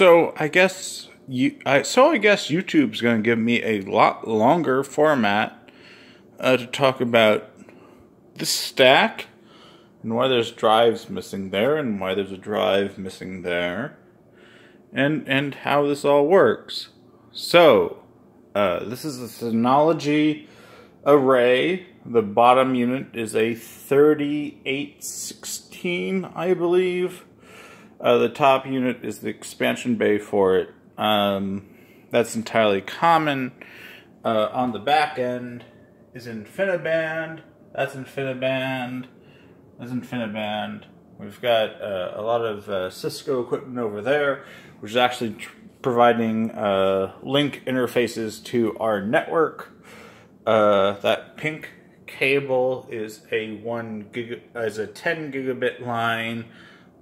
So I guess you, I so I guess YouTube's going to give me a lot longer format uh, to talk about the stack and why there's drives missing there and why there's a drive missing there and and how this all works. So, uh, this is a Synology array. The bottom unit is a 3816, I believe. Uh, the top unit is the expansion bay for it. Um, that's entirely common. Uh, on the back end is InfiniBand. That's InfiniBand. That's InfiniBand. We've got uh, a lot of uh, Cisco equipment over there, which is actually providing uh, link interfaces to our network. Uh, that pink cable is a one gig is a 10 gigabit line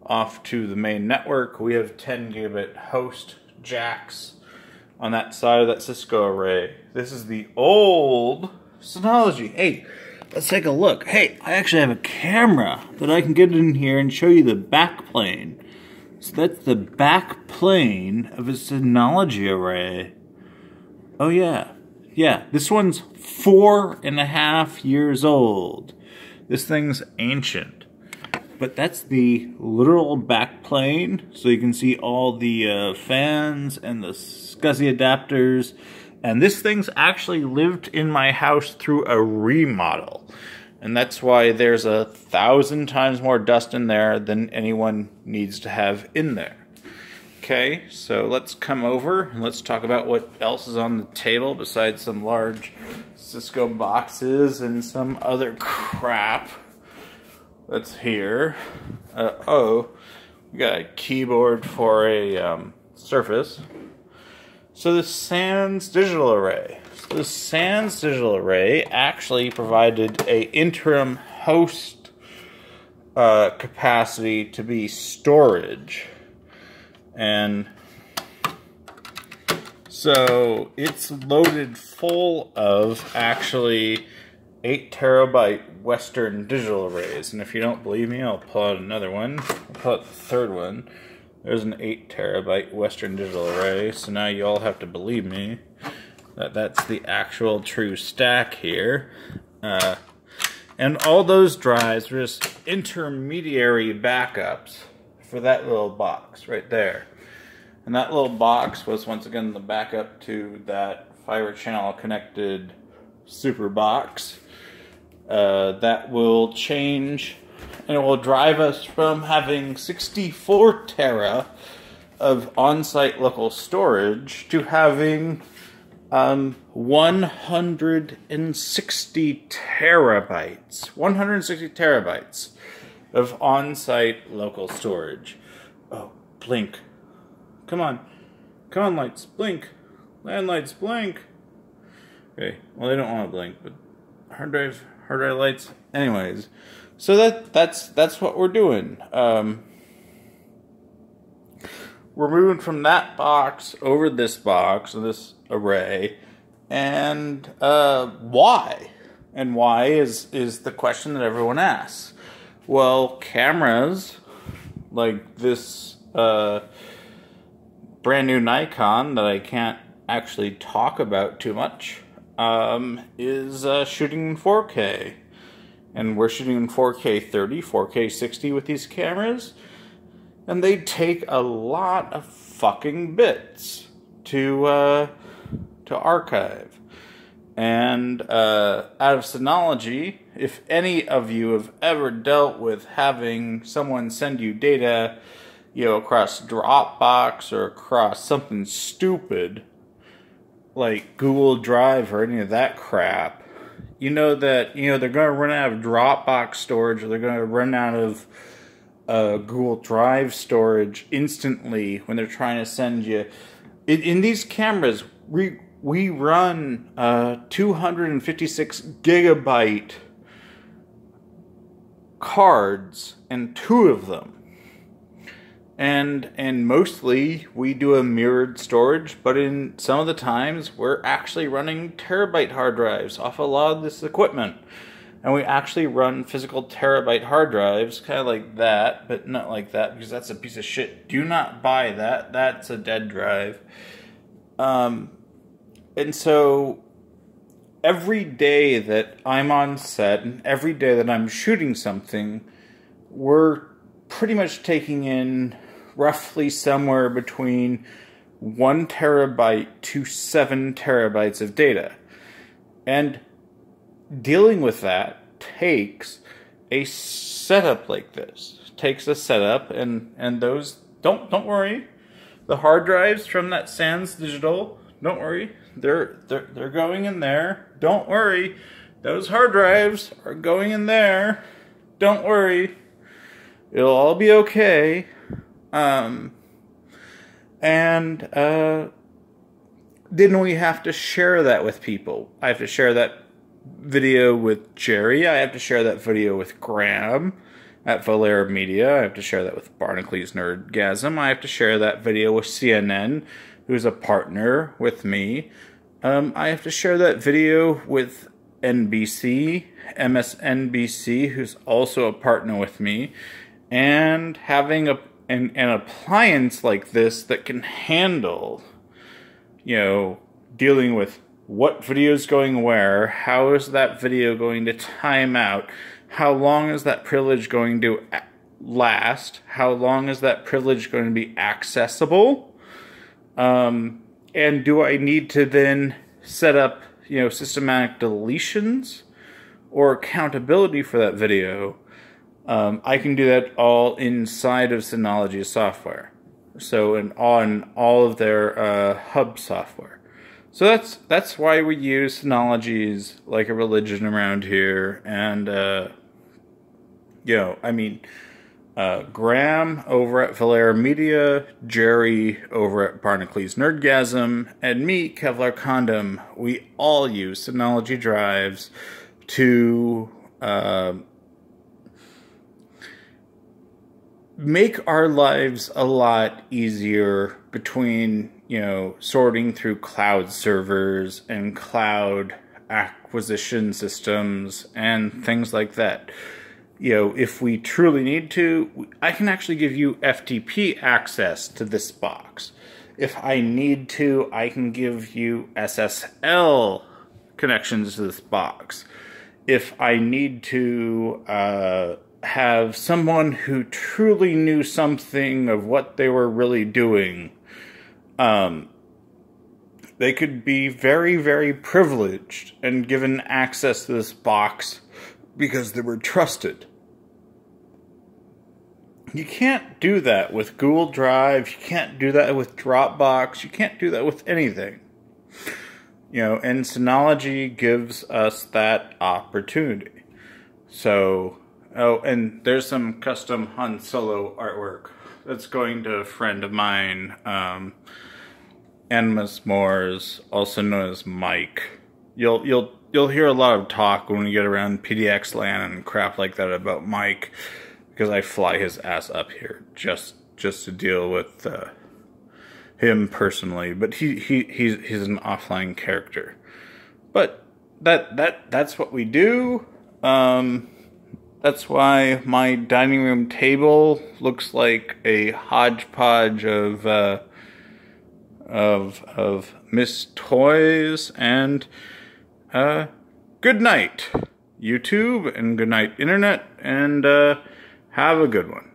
off to the main network. We have 10 gigabit host jacks on that side of that Cisco array. This is the old Synology. Hey, let's take a look. Hey, I actually have a camera that I can get in here and show you the back plane. So that's the back plane of a Synology array. Oh yeah. Yeah, this one's four and a half years old. This thing's ancient. But that's the literal back plane, so you can see all the uh, fans and the SCSI adapters. And this thing's actually lived in my house through a remodel. And that's why there's a thousand times more dust in there than anyone needs to have in there. Okay, so let's come over and let's talk about what else is on the table besides some large Cisco boxes and some other crap that's here. Uh, oh, we got a keyboard for a um, Surface. So the SANS digital array. So the SANS digital array actually provided a interim host uh, capacity to be storage and so it's loaded full of actually 8 terabyte Western digital arrays. And if you don't believe me, I'll pull out another one. I'll pull out the third one. There's an 8 terabyte Western digital array. So now you all have to believe me that that's the actual true stack here. Uh, and all those drives are just intermediary backups for that little box right there. And that little box was once again the backup to that fiber channel connected super box. Uh, that will change and it will drive us from having 64 tera of on-site local storage to having um, 160 terabytes. 160 terabytes of on-site local storage. Oh, blink. Come on. Come on, lights. Blink. Land lights, blink. Okay, well, they don't want to blink, but hard drive, hard drive lights. Anyways, so that that's that's what we're doing. Um, we're moving from that box over this box, and this array, and uh, why? And why is is the question that everyone asks. Well, cameras like this uh, brand new Nikon that I can't actually talk about too much um, is uh, shooting in 4K. And we're shooting in 4K 30, 4K 60 with these cameras. And they take a lot of fucking bits to uh, to archive. And uh, out of Synology, if any of you have ever dealt with having someone send you data, you know, across Dropbox or across something stupid like Google Drive or any of that crap, you know that you know they're going to run out of Dropbox storage or they're going to run out of uh, Google Drive storage instantly when they're trying to send you. In, in these cameras, we we run uh, 256 gigabyte cards and two of them and and mostly we do a mirrored storage but in some of the times we're actually running terabyte hard drives off a lot of this equipment and we actually run physical terabyte hard drives, kind of like that, but not like that because that's a piece of shit. Do not buy that. That's a dead drive. Um, and so every day that I'm on set and every day that I'm shooting something, we're pretty much taking in roughly somewhere between one terabyte to seven terabytes of data. And dealing with that takes a setup like this. takes a setup and and those don't don't worry. The hard drives from that Sans Digital, don't worry. They're they're they're going in there. Don't worry. Those hard drives are going in there. Don't worry. It'll all be okay. Um and uh then we have to share that with people. I have to share that video with Jerry. I have to share that video with Graham at Valera Media. I have to share that with Barnacules Nerdgasm. I have to share that video with CNN, who's a partner with me. Um, I have to share that video with NBC, MSNBC, who's also a partner with me. And having a an, an appliance like this that can handle, you know, dealing with what video is going where, how is that video going to time out, how long is that privilege going to last, how long is that privilege going to be accessible, um, and do I need to then set up, you know, systematic deletions or accountability for that video? Um, I can do that all inside of Synology software. So, in, on all of their uh, hub software. So that's that's why we use Synologies like a religion around here, and uh, you know, I mean, uh, Graham over at Valera Media, Jerry over at Barnacules Nerdgasm, and me, Kevlar Condom. We all use Synology drives to uh, make our lives a lot easier between you know, sorting through cloud servers and cloud acquisition systems and things like that. You know, if we truly need to, I can actually give you FTP access to this box. If I need to, I can give you SSL connections to this box. If I need to uh, have someone who truly knew something of what they were really doing um, they could be very, very privileged and given access to this box because they were trusted. You can't do that with Google Drive. You can't do that with Dropbox. You can't do that with anything. You know, and Synology gives us that opportunity. So, oh, and there's some custom Han Solo artwork that's going to a friend of mine. Um, Animus Mors, also known as Mike. You'll you'll you'll hear a lot of talk when we get around PDX land and crap like that about Mike, because I fly his ass up here just just to deal with uh, him personally. But he, he he's he's an offline character. But that that that's what we do. Um, that's why my dining room table looks like a hodgepodge of. Uh, of of Miss Toys and uh, good night YouTube and good night Internet and uh, have a good one.